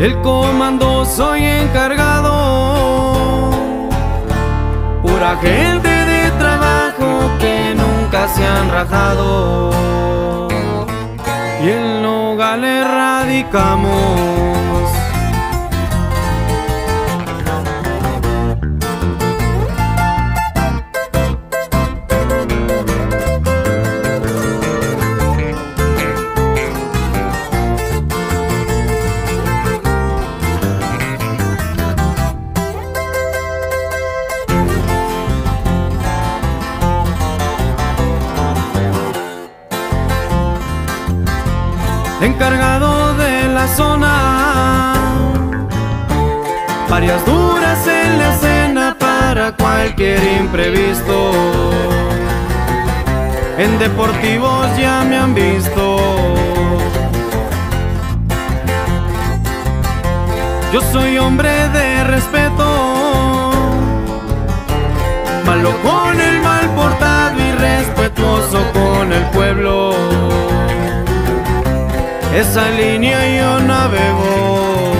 El comando soy encargado, pura gente de trabajo que nunca se han rajado. Y en Nogales radicamos. Encargado de la zona. Varias duras en la escena para cualquier imprevisto. En deportivos ya me han visto. Yo soy hombre de respeto, malo con el mal portado y respetuoso con el pueblo esa línea yo navego.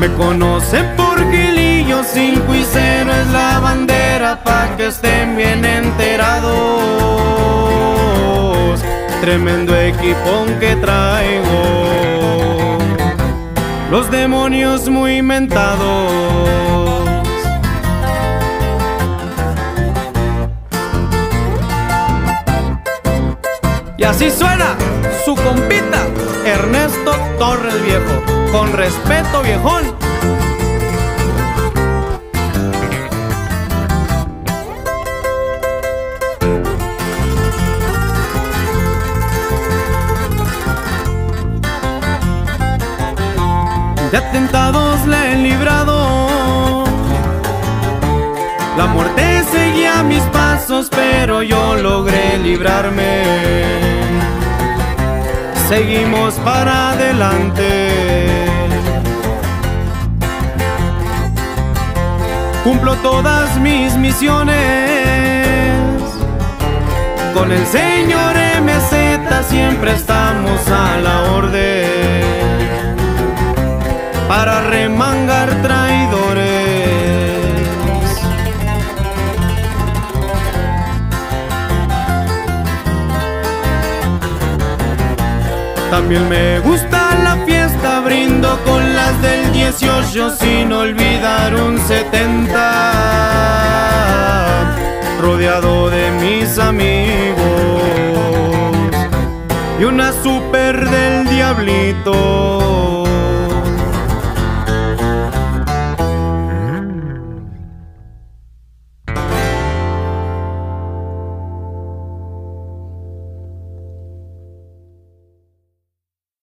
Me conocen por Gilillo, 5 y 0 es la bandera pa' que estén bien enterados. Tremendo equipón que traigo, los demonios muy mentados. Así suena su compita, Ernesto Torres Viejo. Con respeto, viejón. De atentados le he librado. La muerte seguía mis pasos, pero yo logré librarme. Seguimos para adelante. Cumplo todas mis misiones. Con el señor MZ siempre estamos a la orden para remangar También me gusta la fiesta, brindo con las del 18 sin olvidar un 70, rodeado de mis amigos y una super del diablito.